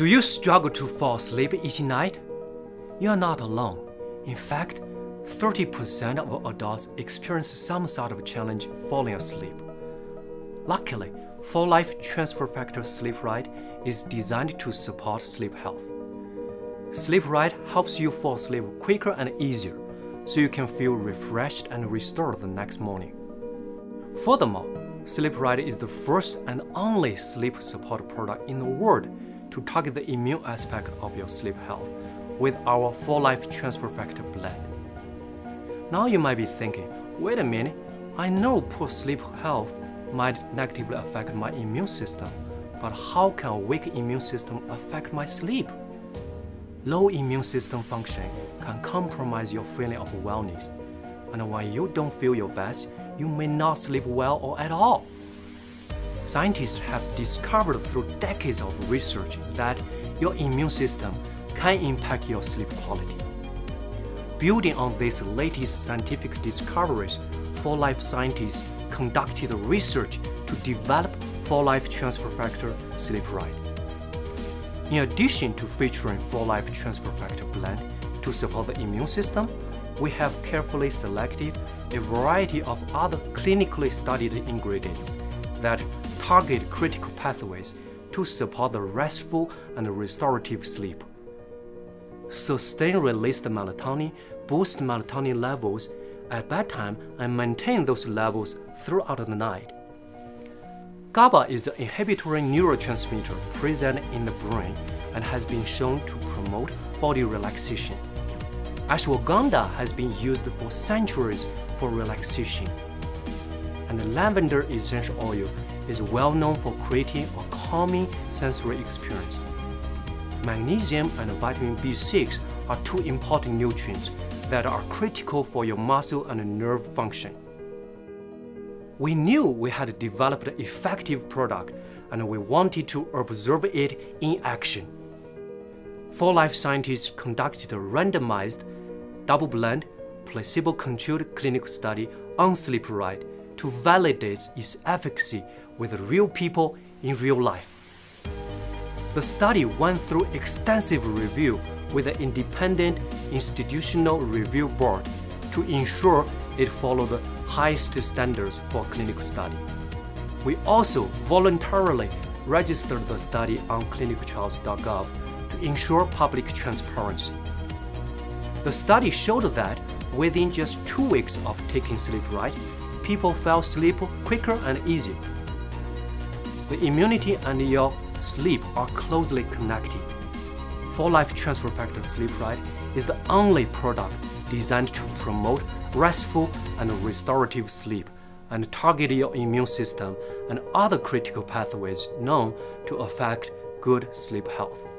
Do you struggle to fall asleep each night? You are not alone. In fact, 30% of adults experience some sort of challenge falling asleep. Luckily, 4Life Transfer Factor SleepRite is designed to support sleep health. SleepRite helps you fall asleep quicker and easier, so you can feel refreshed and restored the next morning. Furthermore, SleepRite is the first and only sleep support product in the world to target the immune aspect of your sleep health with our 4Life Transfer Factor blend. Now you might be thinking, wait a minute, I know poor sleep health might negatively affect my immune system, but how can a weak immune system affect my sleep? Low immune system function can compromise your feeling of wellness, and when you don't feel your best, you may not sleep well or at all. Scientists have discovered through decades of research that your immune system can impact your sleep quality. Building on these latest scientific discoveries, 4Life scientists conducted research to develop 4Life Transfer Factor SleepRite. In addition to featuring 4Life Transfer Factor blend to support the immune system, we have carefully selected a variety of other clinically studied ingredients that target critical pathways to support the restful and restorative sleep. Sustained released melatonin boosts melatonin levels at bedtime and maintain those levels throughout the night. GABA is an inhibitory neurotransmitter present in the brain and has been shown to promote body relaxation. Ashwagandha has been used for centuries for relaxation. And lavender essential oil is well known for creating a calming sensory experience. Magnesium and vitamin B6 are two important nutrients that are critical for your muscle and nerve function. We knew we had developed an effective product and we wanted to observe it in action. 4Life scientists conducted a randomized, double-blind, placebo-controlled clinical study on SleepRite to validate its efficacy with real people in real life. The study went through extensive review with an independent institutional review board to ensure it followed the highest standards for clinical study. We also voluntarily registered the study on clinicaltrials.gov to ensure public transparency. The study showed that within just two weeks of taking Sleep Ride, people fell asleep quicker and easier. The immunity and your sleep are closely connected. 4Life Transfer Factor Sleep Ride is the only product designed to promote restful and restorative sleep and target your immune system and other critical pathways known to affect good sleep health.